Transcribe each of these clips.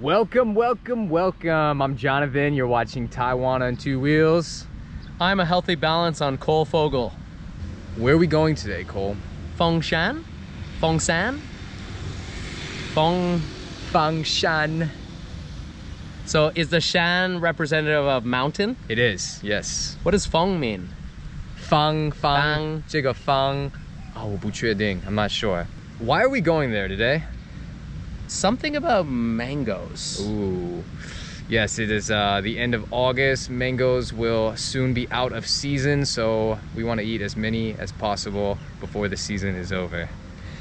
Welcome, welcome, welcome. I'm Jonathan. You're watching Taiwan on Two Wheels. I'm a healthy balance on Cole Fogel. Where are we going today, Cole? Fengshan? Fengshan? Feng. Fengshan. So is the Shan representative of mountain? It is, yes. What does Feng mean? 方方方这个方啊，我不确定. I'm not sure. Why are we going there today? Something about mangoes. Ooh. Yes, it is uh, the end of August. Mangoes will soon be out of season, so we want to eat as many as possible before the season is over.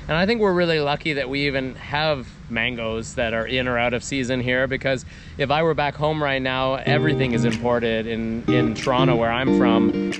And I think we're really lucky that we even have mangoes that are in or out of season here because if I were back home right now, everything is imported in, in Toronto where I'm from.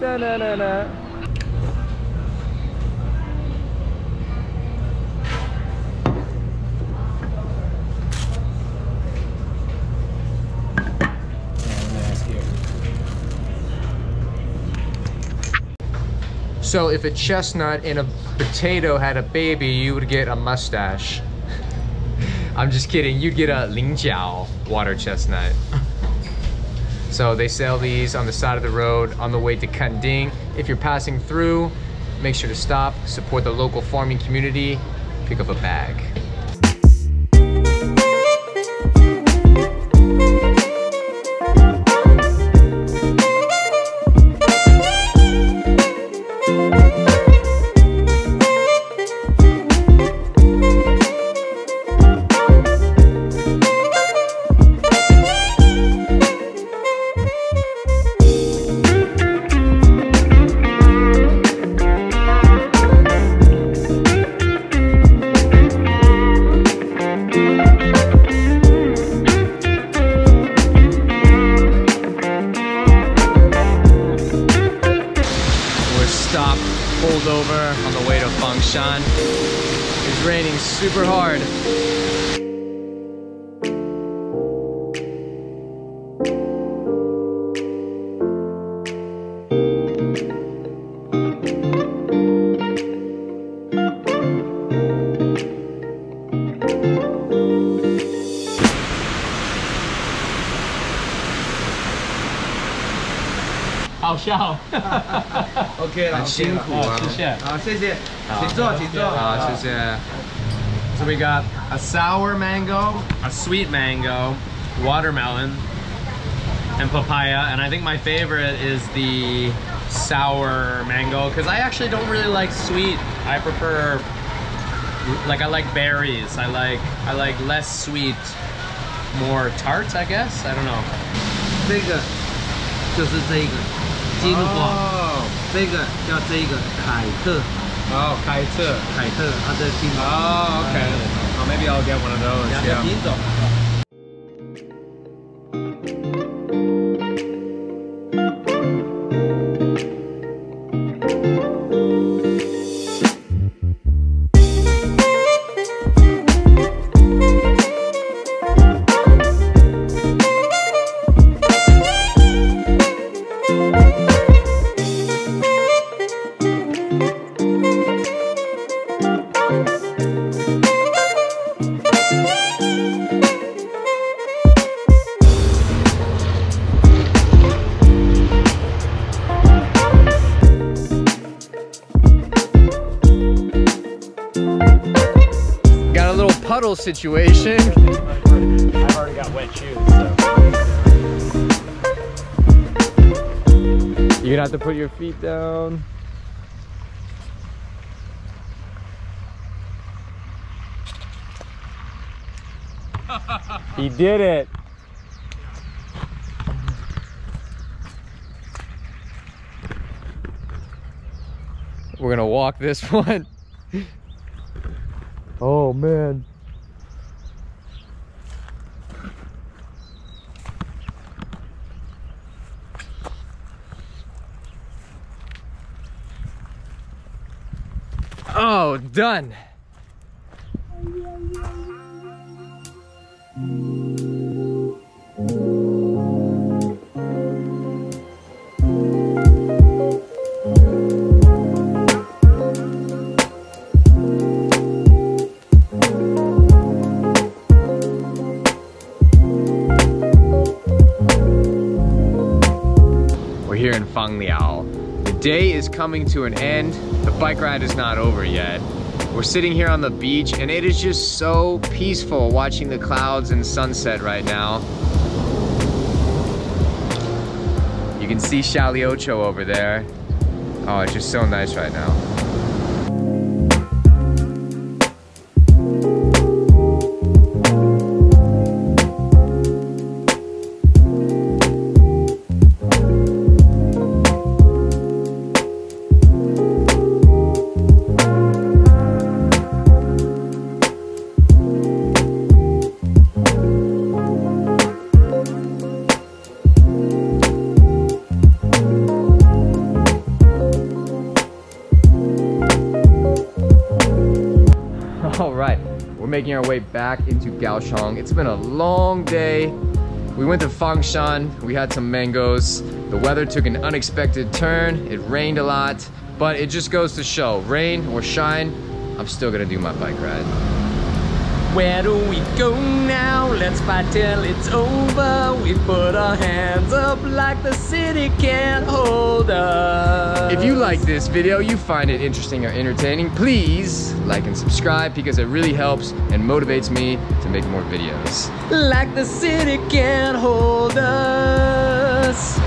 Dun. So if a chestnut and a potato had a baby, you would get a mustache. I'm just kidding, you'd get a lingjiao water chestnut. So they sell these on the side of the road on the way to Kenting. If you're passing through, make sure to stop, support the local farming community, pick up a bag. Over on the way to Fangshan. It's raining super hard. OK 了，很辛苦啊谢谢，好，谢谢，好请坐，请坐，好，谢谢。 So we got a sour mango, a sweet mango, watermelon, and papaya. And I think my favorite is the sour mango because I actually don't really like sweet. I prefer like I like berries. I like I like less sweet, more tart. I guess I don't know. 这个就是这个 金黄这个叫这个凯特哦凯特凯特它的金毛哦 ok 好 maybe i'll get one of those 要 puddle situation. I've already got wet shoes. So. You're gonna have to put your feet down. he did it. We're gonna walk this one. oh man. Oh, done. We're here in Fangliao. The day is coming to an end. The bike ride is not over yet. We're sitting here on the beach and it is just so peaceful watching the clouds and sunset right now. You can see Xiaoliuqiu over there. Oh, it's just so nice right now. Making our way back into Kaohsiung. It's been a long day. We went to Fangshan, we had some mangoes. The weather took an unexpected turn. It rained a lot, but it just goes to show, rain or shine, I'm still gonna do my bike ride. Where do we go now? Let's fight till it's over. We put our hands up like the city can't hold us. If you like this video, you find it interesting or entertaining, please like and subscribe because it really helps and motivates me to make more videos. like the city can't hold us.